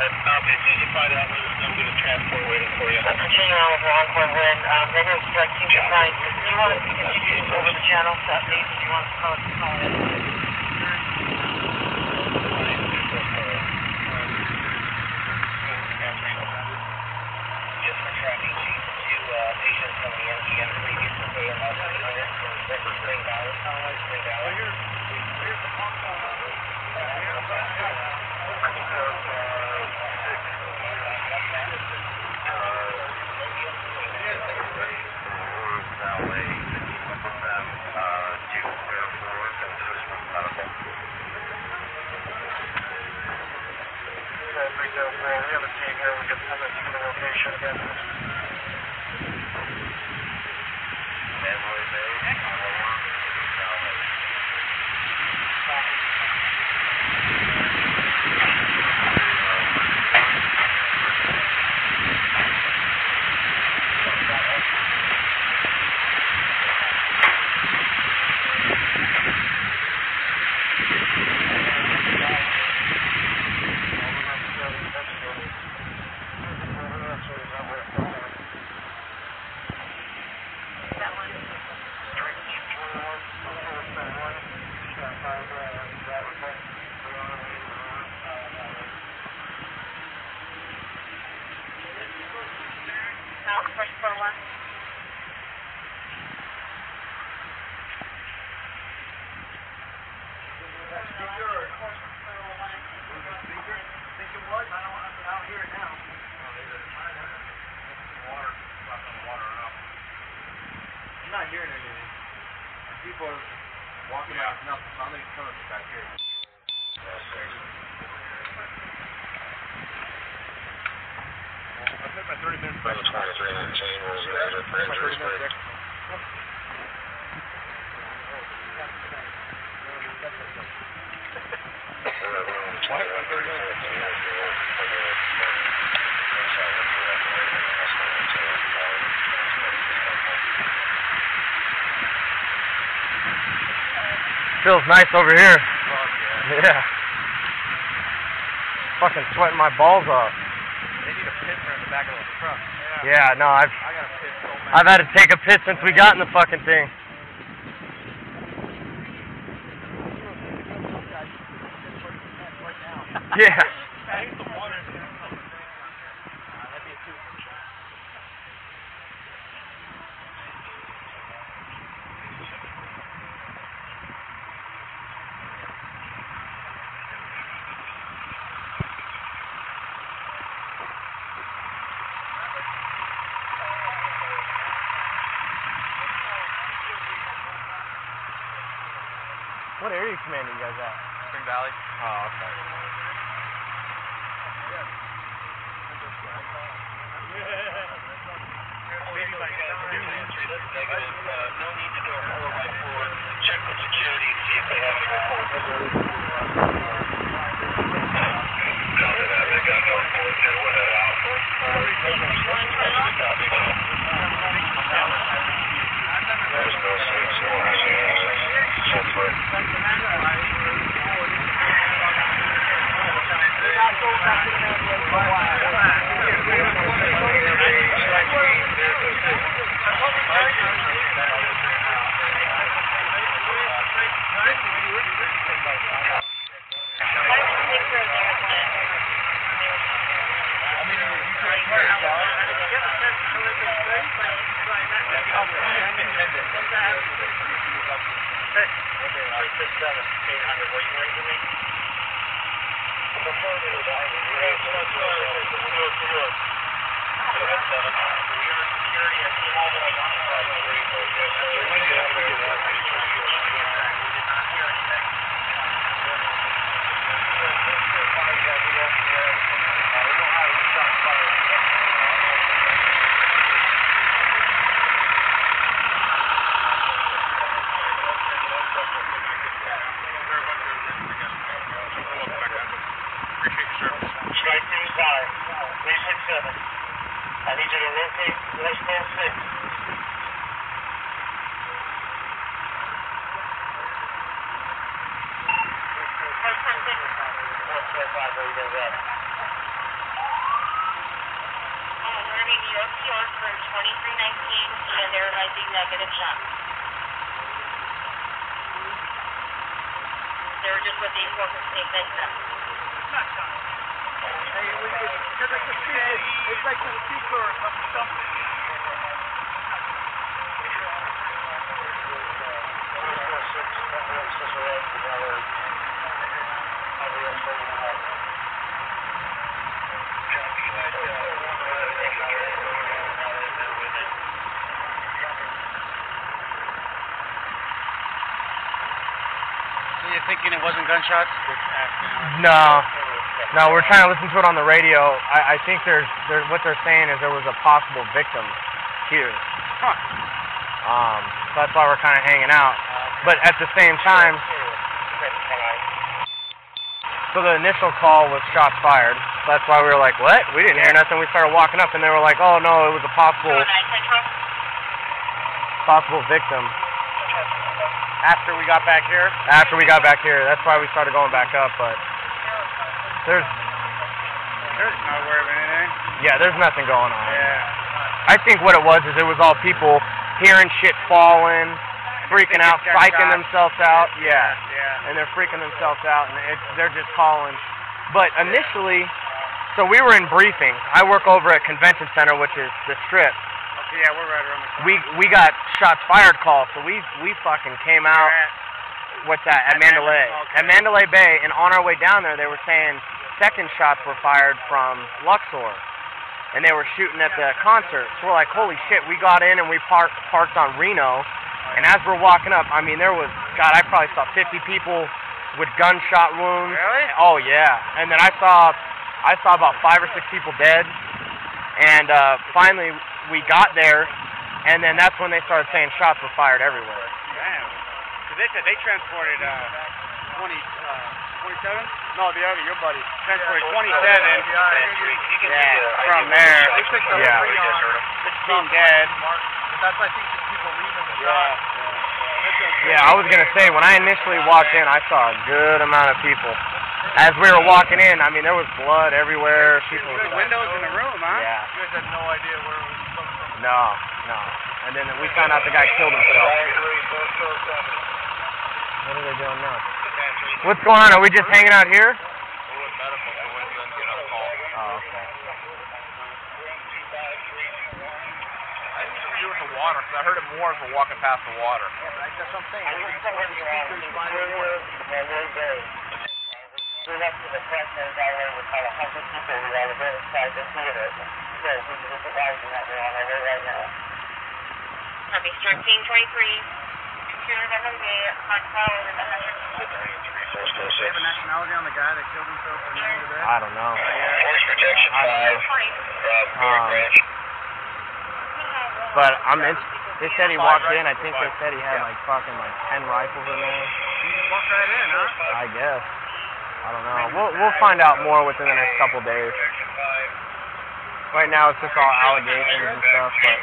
As soon as you find out, let us know. We've got a transport waiting for you. Continue on with Encore Wynn. Um, they didn't strike you tonight. Do you want to continue over the channel? That means if you want to call it, call it. Just for tracking, Chief, two uh, patients from the MGM previous to AMS 300 for Spring Valley. Spring Valley. We have a team here. We can send it to the location again. Now, first floor one. I'm not hearing anything. People are walking yeah. like nothing. So I'm gonna back here. I took my 30 minutes break. 2319 was later for injuries. Feels nice over here. Fuck yeah. Yeah. Fucking sweating my balls off. They need a pisser in the back of the truck. Yeah, no, I've I got a piss so. I've had to take a piss since we got in the fucking thing. Yeah. What area command are you guys at? Spring Valley. Oh, okay. Maybe like a new entry, that's negative. Uh, no need to do a 4 by 4 Check with security, see if they have any reports. Copy that. They got no reports. They're with that out. 800, were you waiting for me? Before we were done, we were at 7. Your security at T-Mobile is on the side. Strike two five, three six seven. I need you to locate West Coast six. West Coast five, where you guys at? I'm learning the OCRs for 2319 and they're rising negative shock. They were just with the important state medicine. It's like the speaker or something. something. West Coast six, that works this way, together. I'll be up for you. So you're thinking it wasn't gunshots? No, no, we're trying to listen to it on the radio. I, I think there's, there, what they're saying is there was a possible victim here. Huh. Um, so that's why we're kind of hanging out. But at the same time, so the initial call was shots fired. So that's why we were like, what? We didn't hear nothing. We started walking up, and they were like, oh no, it was a possible, possible victim. After we got back here? After we got back here, that's why we started going back up. But there's, There's not aware of anything. yeah, there's nothing going on. Yeah. I think what it was is it was all people hearing shit falling, freaking out, psyching themselves out. Yeah. Yeah. and they're freaking themselves out, and it's, they're just calling. But initially, so we were in briefing. I work over at Convention Center, which is the strip. Yeah, we're right around the corner. We we got shots fired call, so we we fucking came out. at- What's that? At At Mandalay. At Mandalay Bay, and on our way down there, they were saying second shots were fired from Luxor, and they were shooting at the concert. So we're like, holy shit! We got in and we parked parked on Reno, and as we're walking up, I mean, there was God, I probably saw 50 people with gunshot wounds. Really? Oh yeah. And then I saw I saw about five or six people dead, and uh, finally we got there, and then that's when they started saying shots were fired everywhere. Damn. Because they said they transported uh, 20, uh, 27? No, the other, your buddy. Transported 27. Yeah, from there. They took the Yeah. three on 16 dead. That's I think the people leaving the Yeah. Yeah, I was gonna say when I initially walked in, I saw a good amount of people. As we were walking in, I mean there was blood everywhere. People. The windows in the room, huh? Yeah. You guys had no idea where it was coming from. No, no. And then we found out the guy killed himself. What are they doing now? What's going on? Are we just hanging out here? Oh, okay. I it the I heard it more as we're walking past the water. That's what I'm saying. We're up to the front and down there with about a hundred people who are right inside the theater. So we were surviving on our way right now. Copy, 1323. Computer Mandalay, hot tower with 100 Do they have a nationality on the guy that killed himself in the bed? I don't know. Force protection I don't know. Um, But I'm in, they said he walked in. I think they said he had like fucking like ten rifles in there. You just walk right in, huh? I guess. I don't know. We'll we'll find out more within the next couple days. Right now it's just all allegations and stuff, but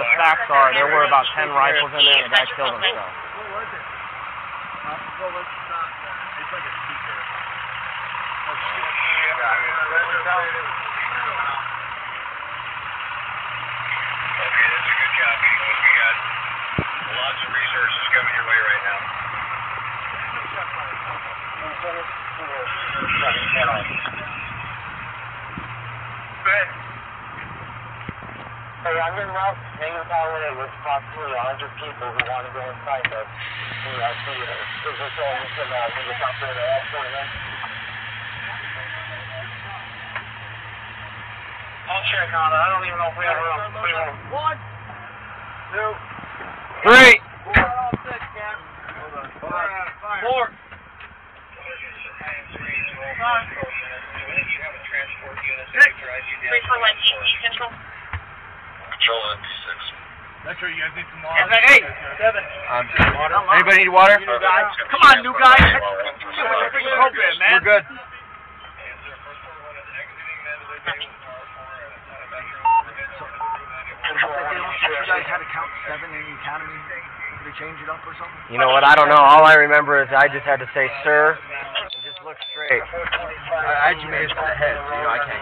the facts are there were about ten rifles in there and the guy killed himself. What was it? Huh? What was it? We got lots of resources coming your way right now. Hey, I'm in route to Main Tower with approximately 100 people who want to go inside this. I'll check on it. I don't even know if we have room. What do you want? Three. Four. Three for one, EC Central. That's right, you guys need some more. Hey, seven. Anybody need water? Come on, new guy. What's your freaking program, man? We're good. You guys had to count seven in the academy. Did they change it up or something? You know what? I don't know. All I remember is I just had to say, sir, and just. I actually made it to the head, so you know I can't.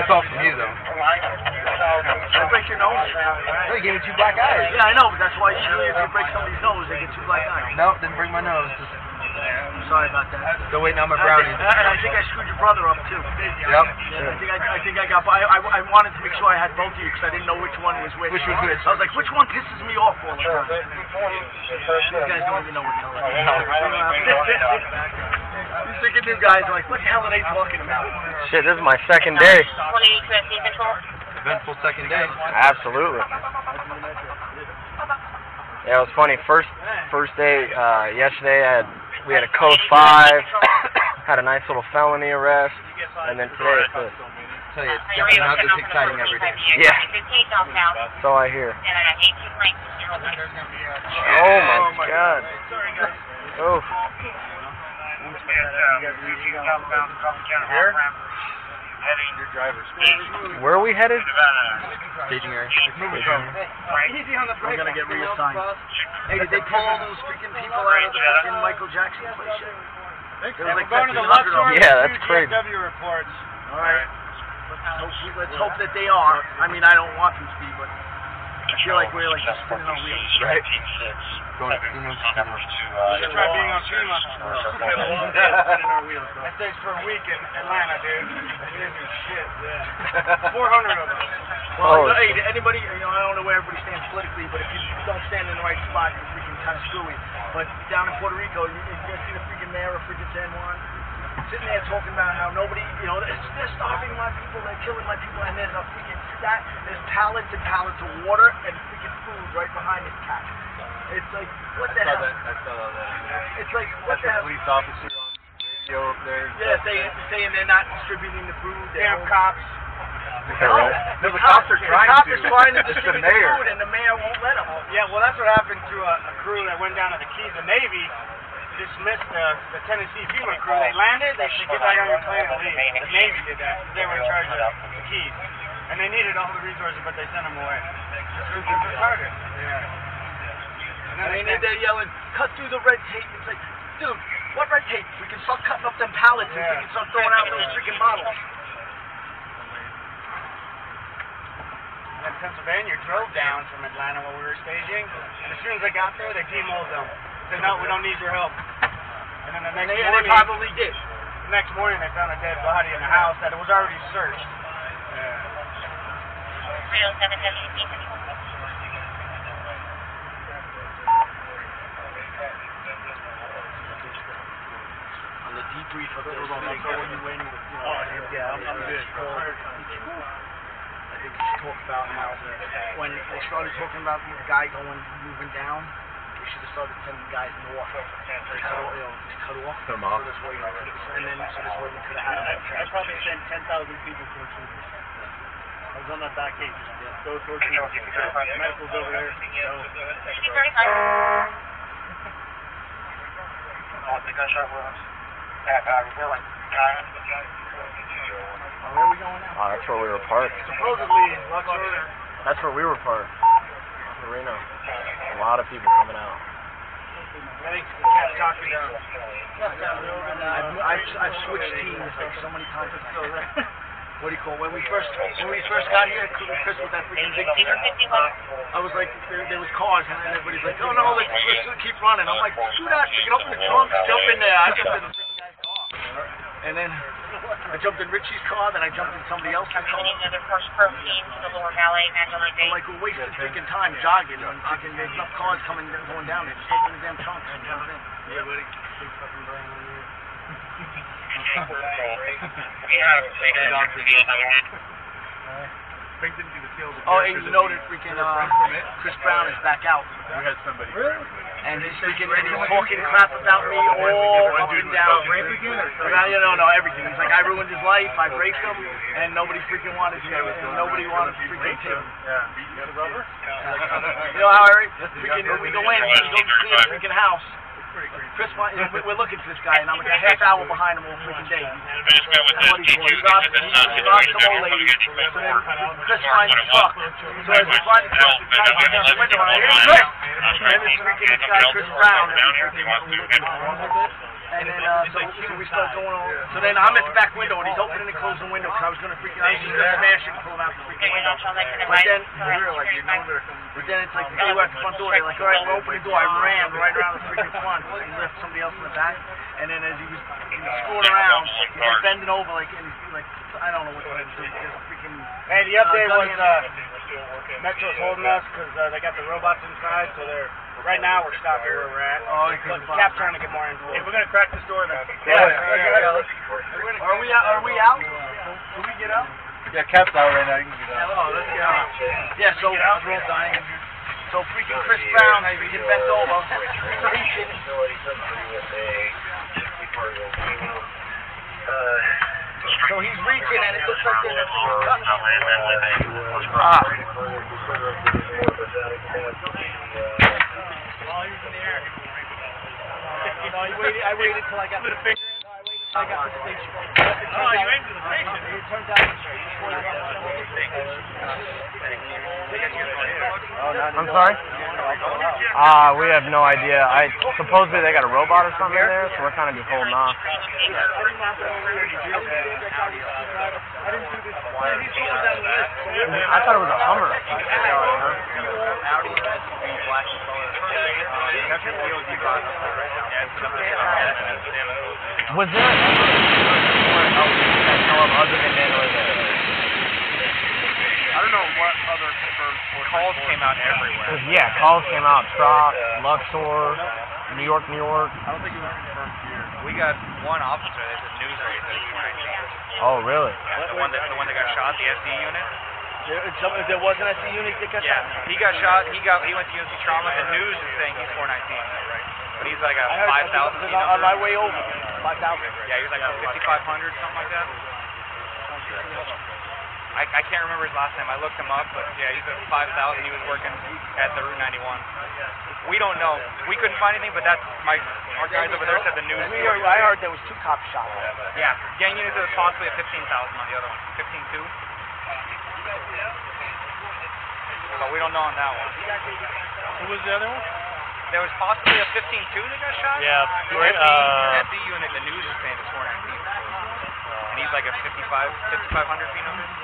That's all from you, though. Did I break your nose? No, you gave me two black eyes. Yeah, I know, but that's why usually if you break somebody's nose, they get two black eyes. No, didn't break my nose. Just I'm sorry about that. still waiting on my And I think- And I think I screwed your brother up too. Yep. Yeah, I think I, I think I got. I, I, I wanted to make sure I had both of you because I didn't know which one was which. Which was which? I was like, which one pisses me off all the time? These guys don't even know what color. These freaking new guys are like, what the hell are they talking about? Shit, this is my second day. 182 SC Central. Eventful second day. Absolutely. Yeah, it was funny. First first day, uh, yesterday, I had, we had a code five, had a nice little felony arrest, and then today it's this. tell you, it's definitely not this exciting every day. Yeah. 58 southbound. That's all I hear. And I got 18 flanks. My god. Here? Your driver's Where are we headed? staging area. Easy on the I'm gonna get reassigned. Hey, did they pull all those freaking people out of the freaking Michael Jackson place yet? There was like We're going to the 1,500 Luxor. Yeah, that's crazy. GFW reports. All right. Let's hope, let's hope that they are. I mean, I don't want them to be, but I feel like we're like just spinning on wheels. Right. Going to FEMA. Uh, just try being on FEMA. spinning our wheels, bro. That stays for a week in Atlanta, dude. It isn't shit. Yeah. 400 of them. Well, Oh, hey, anybody, you know, I don't know where everybody stands politically, but if you don't stand in the right spot, you're freaking kind of screwy. But down in Puerto Rico, you, you guys see the freaking mayor of freaking San Juan? Sitting there talking about how nobody, you know, they're, they're starving my people, they're killing my people, and there's a freaking stat, there's pallets and pallets of water and freaking food right behind his cat. It's like, what the hell? I saw that. It's like, what the hell? police officer on radio up there. Yeah, saying, saying they're not distributing the food. Damn only- cops. No, No, the cops are trying the cop to. is trying to It's the distribute mayor. food, and the mayor won't let him. Yeah, well, that's what happened to a, a crew that went down to the Keys. The Navy dismissed the, the Tennessee FEMA crew. They landed, they said, get back on your plane and leave. The Navy did that. 'cause They were in charge of the Keys. And they needed all the resources, but they sent them away. It's retarded. Yeah. And then I they they're yelling, cut through the red tape. It's like, dude, what red tape? We can start cutting up them pallets and we can start throwing out those freaking bottles. and then Pennsylvania drove down from Atlanta while we were staging. And as soon as they got there, they demoed them. They Said, no, we don't need your help. And then the next they, and they morning, probably did. the next morning, they found a dead body in the house that it was already searched. Yeah. 307 SC Central. On the debrief of this, like, when you waiting, you know, yeah, I'm, I'm good. I think we should talk about how when they started talking about the guy going moving down, they should have started sending guys north. To cut off, you know, to cut off. Cut 'em off. So this way, we could and then so this way we could have had that I probably sent 10,000 people to the I was on that back gate. Those were medicals over there. So, 65. Oh, where are we going now? Oh, ah, that's where we were parked. supposedly, Luxor, That's where we were parked. Reno. A lot of people coming out. I think we kept talking down. I've, I've, I've switched teams like so many times. What do you call when we first when we first got here, Chris with that freaking big team. Uh, I was like, there, there was cars, and everybody's like, oh no, let's, let's keep running. I'm like, do that. Get up in the trunk, jump in there. I jumped in the guy's car. And then I jumped in Richie's car, then I jumped in somebody else's car. Another First Pro team to the Lower Valley, Magdalene I'm like, we're wasting freaking time jogging and freaking there's enough cars coming going down there. Just open the damn trunks and jump in. You know how to say that on the field, Frank didn't see the tail of the Oh, deer and you because know that freaking the uh, from it. Chris Brown is back out. We had somebody. And he's freaking and he's talking crap about me all up and down. Well, you know, no, everything. He's like, I ruined his life, I raped him, and nobody freaking wanted to, and nobody wanted to freaking him. You know how Eric, freaking, when we go in, we go clean the freaking house. Chris, we're looking for this guy, and I'm like a half hour behind him all freaking day. I just met the he's doing, he robbed, he he robbed some old lady. Chris finds the truck. So as the truck, the guy. Goes down the window, and I hear Chris! And this freaking, guy, Chris Brown, and and then, uh, so, so we start going on. So then I'm at the back window, and he's opening and closing the window, because I was gonna freaking, I was just gonna smash it and pull him out the freaking Taking window. out Sean Lake and But then, advise. but then it's like, they were at the front door, they're like, all right, we're opening the door. I ran right around the freaking front and left somebody else in the back. And then as he was, he was screwing around, he was bending over like, and he's like, I don't know what to do. Just freaking. Hey, the update was uh, Metro's holding us because uh, they got the robots inside, so they're right now we're stopping where we're at. Oh, But Cap's trying to get more info. Hey, we're gonna crack this door then. Yeah. Are we out? Are we out? Can we get out? Yeah, Cap's out right now. You can get out. Oh, let's get out. Yeah, so we're all dying. So freaking Chris Brown, I freaking bent over, reaching. So he's reaching, and it looks like there's a thing cutting him. Ah. No, I waited. I waited till I got the I'm sorry? Ah, we have no idea. I supposedly they got a robot or something there, so we're kind of just holding off. I thought it was a Hummer. Was there ever anyone else that know of other than Mandalay Bay? I don't know what other confirmed calls came out everywhere. 'Cause, yeah, calls came out. Trout, Luxor, New York, New York. I don't think it was confirmed here. We got one officer that's a news raid that's 419. Oh, really? The one that the one that got shot, the SD unit. There, some, there wasn't a C unit that got Yeah, shot? he got shot. He got he went to UMC trauma. The news is saying he's 419, but he's like a I heard 5,000 because key on, on my way over, 5,000. Yeah, he was like a 5,500 something like that. I, I can't remember his last name. I looked him up, but yeah, he's a 5,000. He was working at the Route 91. We don't know. We couldn't find anything, but that's my our guys over there said the news. We heard, I heard there was two cops shot. Yeah, gang units is possibly a 15,000 on the other one. 15.2. But we don't know on that one. Who was the other one? There was possibly a 15.2 that got shot. Yeah, The SD, uh, SD unit, the news is saying is 419. And he's like a 55, 5,500 feet number.